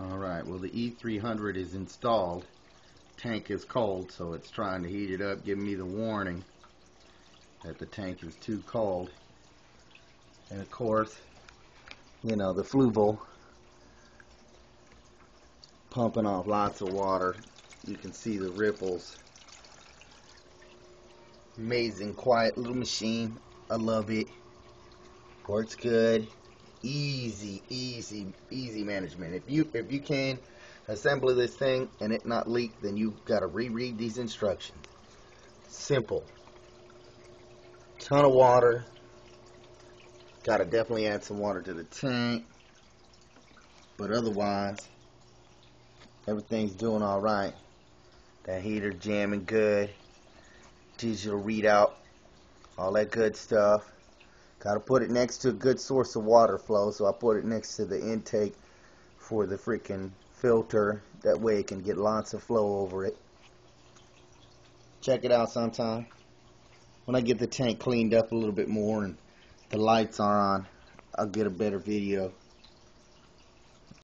Alright, well the E300 is installed. Tank is cold, so it's trying to heat it up, giving me the warning that the tank is too cold. And of course, you know, the Fluval pumping off lots of water. You can see the ripples. Amazing, quiet little machine. I love it. Works good easy, easy, easy management. If you if you can assemble this thing and it not leak, then you've got to reread these instructions. Simple. Ton of water. Got to definitely add some water to the tank. But otherwise, everything's doing all right. That heater jamming good. Digital readout. All that good stuff. Got to put it next to a good source of water flow, so I put it next to the intake for the freaking filter. That way it can get lots of flow over it. Check it out sometime. When I get the tank cleaned up a little bit more and the lights are on, I'll get a better video.